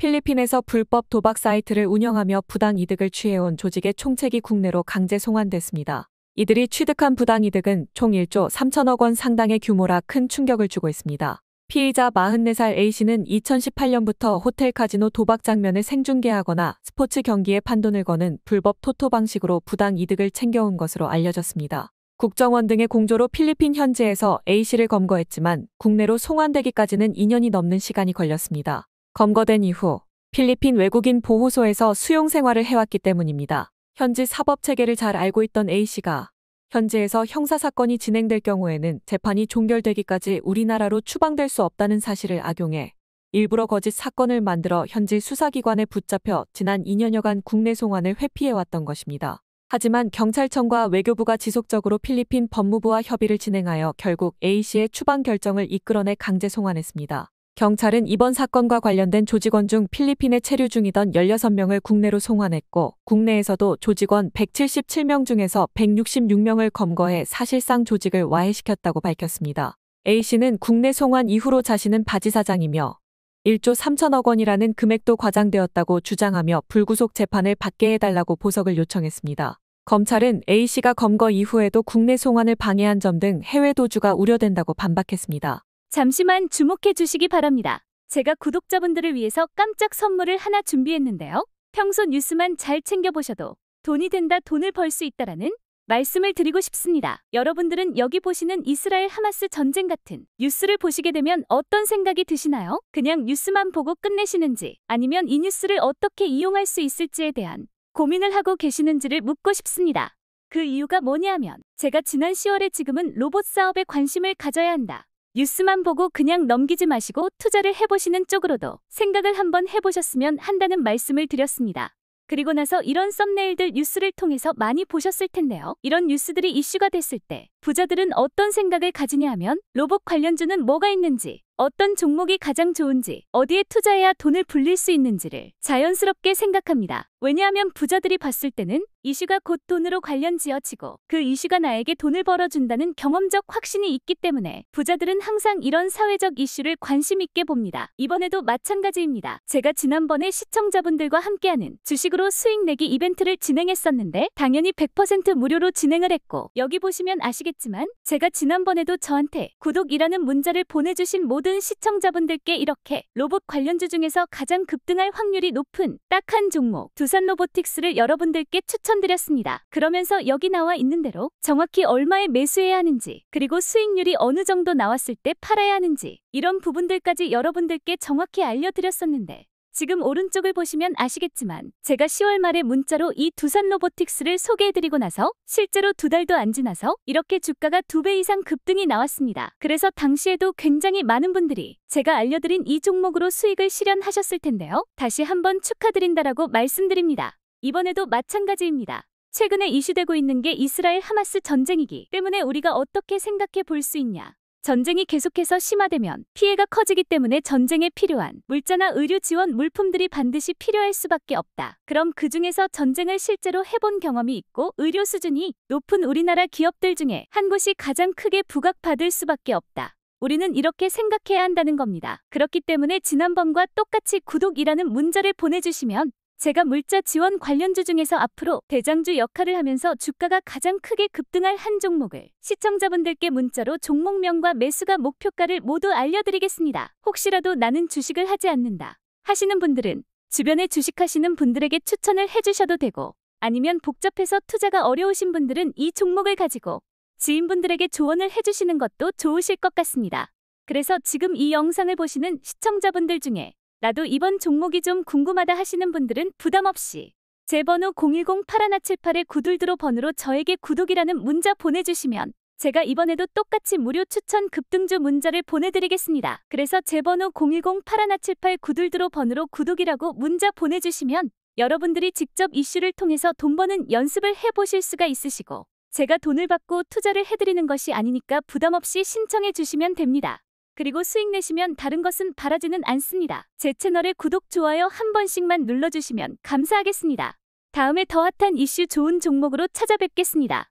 필리핀에서 불법 도박 사이트를 운영하며 부당 이득을 취해온 조직의 총책이 국내로 강제 송환됐습니다. 이들이 취득한 부당 이득은 총 1조 3천억 원 상당의 규모라 큰 충격을 주고 있습니다. 피의자 44살 A씨는 2018년부터 호텔 카지노 도박 장면을 생중계하거나 스포츠 경기에 판돈을 거는 불법 토토 방식으로 부당 이득을 챙겨온 것으로 알려졌습니다. 국정원 등의 공조로 필리핀 현지에서 A씨를 검거했지만 국내로 송환되기까지는 2년이 넘는 시간이 걸렸습니다. 검거된 이후 필리핀 외국인 보호소에서 수용 생활을 해왔기 때문입니다. 현지 사법 체계를 잘 알고 있던 A씨가 현지에서 형사사건이 진행될 경우에는 재판이 종결되기까지 우리나라로 추방될 수 없다는 사실을 악용해 일부러 거짓 사건을 만들어 현지 수사기관에 붙잡혀 지난 2년여간 국내 송환을 회피해왔던 것입니다. 하지만 경찰청과 외교부가 지속적으로 필리핀 법무부와 협의를 진행하여 결국 A씨의 추방 결정을 이끌어내 강제 송환했습니다. 경찰은 이번 사건과 관련된 조직원 중 필리핀에 체류 중이던 16명을 국내로 송환했고 국내에서도 조직원 177명 중에서 166명을 검거해 사실상 조직을 와해시켰다고 밝혔습니다. A씨는 국내 송환 이후로 자신은 바지 사장이며 1조 3천억 원이라는 금액도 과장되었다고 주장하며 불구속 재판을 받게 해달라고 보석을 요청했습니다. 검찰은 A씨가 검거 이후에도 국내 송환을 방해한 점 등 해외 도주가 우려된다고 반박했습니다. 잠시만 주목해 주시기 바랍니다. 제가 구독자분들을 위해서 깜짝 선물을 하나 준비했는데요. 평소 뉴스만 잘 챙겨보셔도 돈이 된다 돈을 벌 수 있다라는 말씀을 드리고 싶습니다. 여러분들은 여기 보시는 이스라엘 하마스 전쟁 같은 뉴스를 보시게 되면 어떤 생각이 드시나요? 그냥 뉴스만 보고 끝내시는지 아니면 이 뉴스를 어떻게 이용할 수 있을지에 대한 고민을 하고 계시는지를 묻고 싶습니다. 그 이유가 뭐냐면 제가 지난 10월에 지금은 로봇 사업에 관심을 가져야 한다. 뉴스만 보고 그냥 넘기지 마시고 투자를 해보시는 쪽으로도 생각을 한번 해보셨으면 한다는 말씀을 드렸습니다. 그리고 나서 이런 썸네일들 뉴스를 통해서 많이 보셨을 텐데요. 이런 뉴스들이 이슈가 됐을 때 부자들은 어떤 생각을 가지냐 하면 로봇 관련주는 뭐가 있는지 어떤 종목이 가장 좋은지, 어디에 투자해야 돈을 불릴 수 있는지를 자연스럽게 생각합니다. 왜냐하면 부자들이 봤을 때는 이슈가 곧 돈으로 관련 지어지고 그 이슈가 나에게 돈을 벌어준다는 경험적 확신이 있기 때문에 부자들은 항상 이런 사회적 이슈를 관심 있게 봅니다. 이번에도 마찬가지입니다. 제가 지난번에 시청자분들과 함께하는 주식으로 수익 내기 이벤트를 진행했었는데 당연히 100% 무료로 진행을 했고 여기 보시면 아시겠지만 제가 지난번에도 저한테 구독이라는 문자를 보내주신 모든 시청자분들께 이렇게 로봇 관련주 중에서 가장 급등할 확률이 높은 딱 한 종목 두산 로보틱스를 여러분들께 추천드렸습니다. 그러면서 여기 나와 있는 대로 정확히 얼마에 매수해야 하는지 그리고 수익률이 어느 정도 나왔을 때 팔아야 하는지 이런 부분들까지 여러분들께 정확히 알려드렸었는데 지금 오른쪽을 보시면 아시겠지만 제가 10월 말에 문자로 이 두산 로보틱스를 소개해드리고 나서 실제로 두 달도 안 지나서 이렇게 주가가 두 배 이상 급등이 나왔습니다. 그래서 당시에도 굉장히 많은 분들이 제가 알려드린 이 종목으로 수익을 실현하셨을 텐데요. 다시 한번 축하드린다라고 말씀드립니다. 이번에도 마찬가지입니다. 최근에 이슈되고 있는 게 이스라엘 하마스 전쟁이기 때문에 우리가 어떻게 생각해 볼 수 있냐. 전쟁이 계속해서 심화되면 피해가 커지기 때문에 전쟁에 필요한 물자나 의료 지원 물품들이 반드시 필요할 수밖에 없다. 그럼 그 중에서 전쟁을 실제로 해본 경험이 있고 의료 수준이 높은 우리나라 기업들 중에 한 곳이 가장 크게 부각받을 수밖에 없다. 우리는 이렇게 생각해야 한다는 겁니다. 그렇기 때문에 지난번과 똑같이 구독이라는 문자를 보내주시면 제가 물자 지원 관련주 중에서 앞으로 대장주 역할을 하면서 주가가 가장 크게 급등할 한 종목을 시청자분들께 문자로 종목명과 매수가 목표가를 모두 알려드리겠습니다. 혹시라도 나는 주식을 하지 않는다 하시는 분들은 주변에 주식하시는 분들에게 추천을 해주셔도 되고 아니면 복잡해서 투자가 어려우신 분들은 이 종목을 가지고 지인분들에게 조언을 해주시는 것도 좋으실 것 같습니다. 그래서 지금 이 영상을 보시는 시청자분들 중에 나도 이번 종목이 좀 궁금하다 하시는 분들은 부담 없이 제 번호 010-8178-922 번호로 저에게 구독이라는 문자 보내주시면 제가 이번에도 똑같이 무료 추천 급등주 문자를 보내드리겠습니다. 그래서 제 번호 010-8178-922 번호로 구독이라고 문자 보내주시면 여러분들이 직접 이슈를 통해서 돈 버는 연습을 해보실 수가 있으시고 제가 돈을 받고 투자를 해드리는 것이 아니니까 부담 없이 신청해 주시면 됩니다. 그리고 수익 내시면 다른 것은 바라지는 않습니다. 제 채널에 구독, 좋아요 한 번씩만 눌러주시면 감사하겠습니다. 다음에 더 핫한 이슈 좋은 종목으로 찾아뵙겠습니다.